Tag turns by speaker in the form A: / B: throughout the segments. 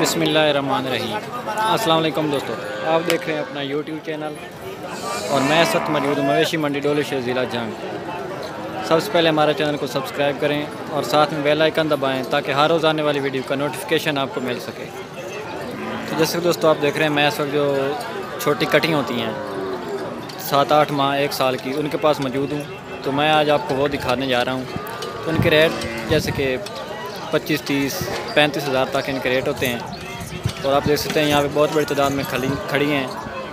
A: بسم اللہ الرحمن الرحیم۔ السلام علیکم دوستو، آپ دیکھ رہے ہیں اپنا یوٹیوب چینل اور میں اس وقت موجود ہوں مویشی منڈی ڈولے شہر ضلع جنگ سب سے پہلے ہمارے چینل کو سبسکرائب کریں اور ساتھ میں بیل آئیکن دبائیں تاکہ ہر روز آنے والی ویڈیو کا نوٹیفیکیشن آپ کو مل سکے۔ تو جیسے کہ دوستو، آپ دیکھ رہے ہیں میں اس وقت جو چھوٹی کٹیں ہوتی ہیں، سات آٹھ ماہ، ایک سال کی، ان کے پاس موجود ہوں۔ تو میں آج آپ کو وہ دکھانے جا رہا ہوں۔ تو ان کے ریٹ جیسے کہ پچیس، تیس، پینتیس ہزار تک ان کے ریٹ ہوتے ہیں۔ اور آپ دیکھ سکتے ہیں یہاں پہ بہت بڑی تعداد میں کھڑی کھڑی ہیں۔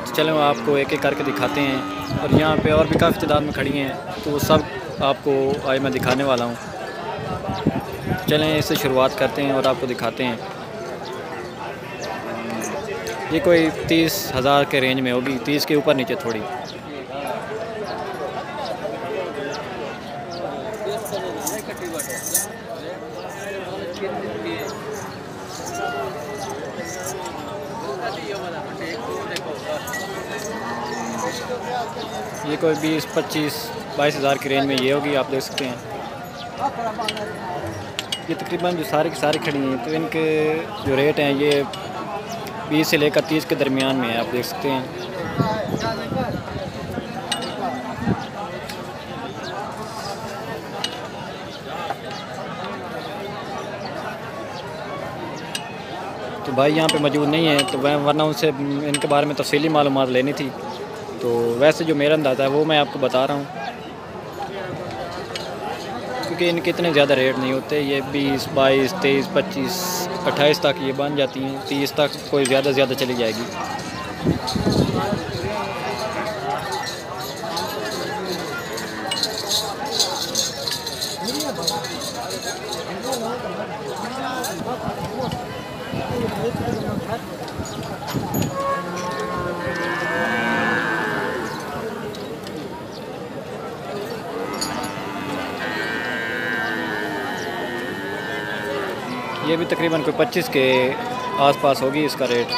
A: تو چلیں وہ آپ کو ایک ایک کر کے دکھاتے ہیں۔ اور یہاں پہ اور بھی کافی تعداد میں کھڑی ہیں۔ تو وہ سب آپ کو آج میں دکھانے والا ہوں۔ چلیں، اس سے شروعات کرتے ہیں اور آپ کو دکھاتے ہیں۔ یہ کوئی تیس ہزار کے رینج میں ہوگی۔ تیس کے اوپر نیچے تھوڑی۔ یہ کوئی بیس، پچیس، بائیس ہزار کی رینج میں یہ ہوگی، آپ دیکھ سکتے ہیں۔ یہ تقریباً جو سارے کی سارے کھڑی ہیں، تو ان کے جو ریٹ ہیں، یہ بیس سے لے کر تیس کے درمیان میں ہیں، آپ دیکھ سکتے ہیں۔ تو بھائی یہاں پہ موجود نہیں ہیں تو میں ورنہ ان سے ان کے بارے میں تفصیلی معلومات لینی تھی۔ تو ویسے جو میرا اندازہ ہے وہ میں آپ کو بتا رہا ہوں۔ کیونکہ ان کے اتنے زیادہ ریٹ نہیں ہوتے، یہ بیس، بائیس تیئیس پچیس، اٹھائیس تک یہ بن جاتی ہیں۔ تیس تک کوئی زیادہ زیادہ چلی جائے گی۔ یہ بھی تقریباً کوئی پچیس کے آس پاس ہوگی اس کا ریٹ۔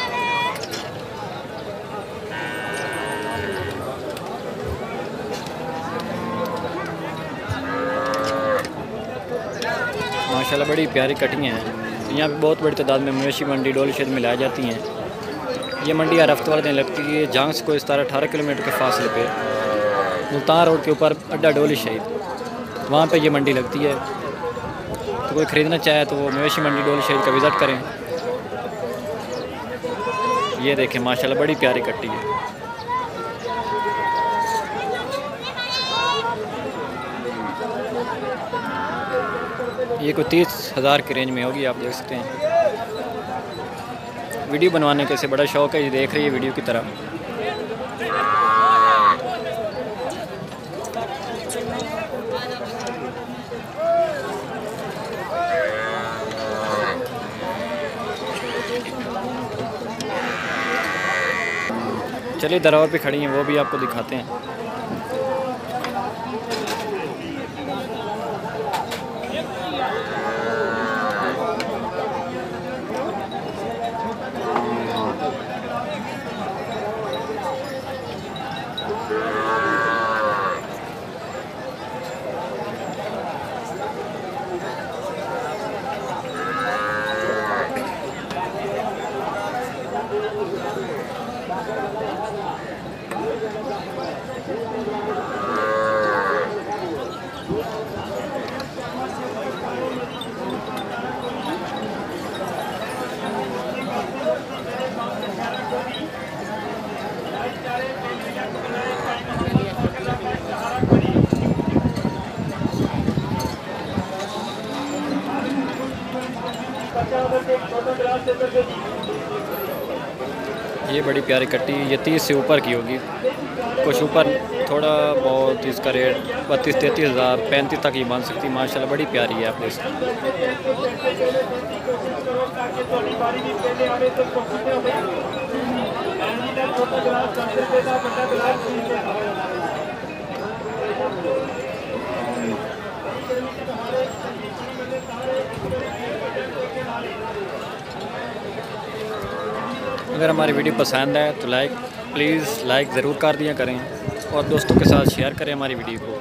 A: ماشاءاللہ بڑی پیاری کٹیاں ہیں۔ یہاں پہ بہت بڑی تعداد میں مویشی منڈی، ڈول شہر میں لائی جاتی ہیں۔ یہ منڈی ہر ہفتے والے دن لگتی ہے۔ جہاں سے کوئی ستارہ اٹھارہ کلو میٹر کے فاصلے پہ ملتان روڈ کے اوپر اڈا ڈولی شہید۔ وہاں پہ یہ منڈی لگتی ہے۔ تو کوئی خریدنا چاہے تو وہ مویشی منڈی، ڈول شہید کا وزٹ کریں۔ یہ دیکھیں، ماشاءاللہ بڑی پیاری کٹی ہے۔ یہ کوئی تیس ہزار کی رینج میں ہوگی، آپ دیکھ سکتے ہیں۔ ویڈیو بنوانے کا اسے بڑا شوق ہے، یہ دیکھ رہی ہے ویڈیو کی طرح چلیے، دراور پہ کھڑی ہیں، وہ بھی آپ کو دکھاتے ہیں۔ یہ بڑی پیاری کٹی یہ تیس سے اوپر کی ہوگی۔ کچھ اوپر تھوڑا بہت اس کا ریٹ بتیس تینتیس ہزار پینتیس تک ہی بن سکتی ماشاء اللہ بڑی پیاری ہے آپ اس اگر ہماری ویڈیو پسند ہے تو لائک، پلیز لائک ضرور کر دیا کریں اور دوستوں کے ساتھ شیئر کریں ہماری ویڈیو کو۔